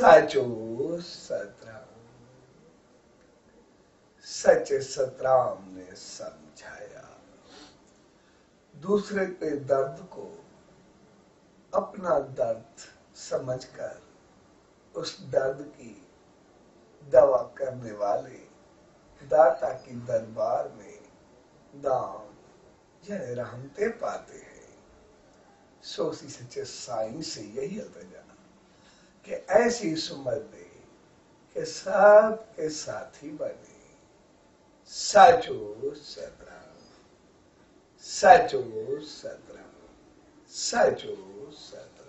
साचो सतराम सच सतराम ने समझाया। दूसरे के दर्द को अपना दर्द समझकर, उस दर्द की दवा करने वाले दाता की दरबार में दाम जय रहमते पाते हैं। सोसी सच्चे साई से यही अल्तजा कि ऐसी सुमर दे कि सब के साथी बने। सचो सतरंग सचो सतरंग सचो सतराम।